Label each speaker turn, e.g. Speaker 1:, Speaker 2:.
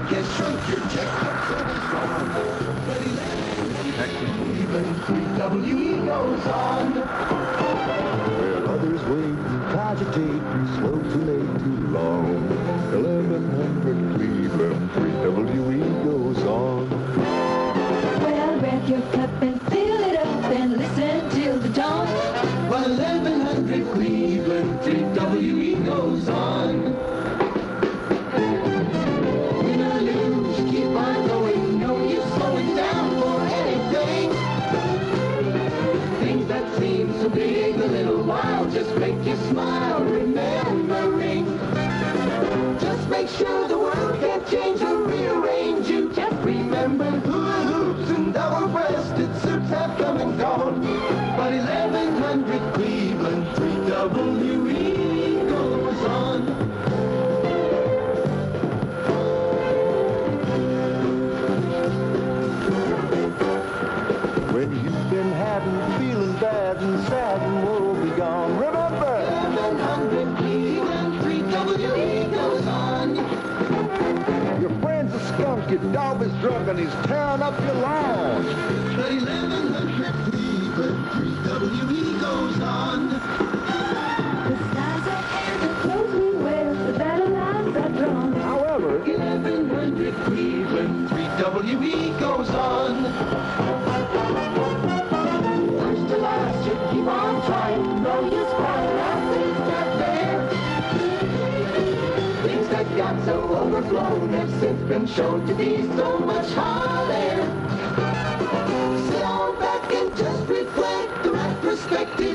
Speaker 1: bank has shrunk, your checkbook so strong. But Cleveland 3WE goes on.
Speaker 2: Where others wait and cogitate, slow too
Speaker 1: so big a little while just make you smile, remembering. Just make sure the world can't change or rearrange you. Just remember hula hoops and double-breasted suits have come and gone. But 1100 Cleveland 3WE
Speaker 2: and sad and woe be gone. Remember,
Speaker 1: 1100 Cleveland 3WE goes on.
Speaker 2: your friend's a skunk, your dog is drunk, and he's tearing up your lawn.
Speaker 1: But 1100 Cleveland 3WE goes on.
Speaker 3: The skies are clear, the clothes we wear, the battle lines are drawn.
Speaker 2: However,
Speaker 1: 1100 Cleveland 3WE so overflown have since been shown to be so much air. Sit on back and just reflect the retrospective.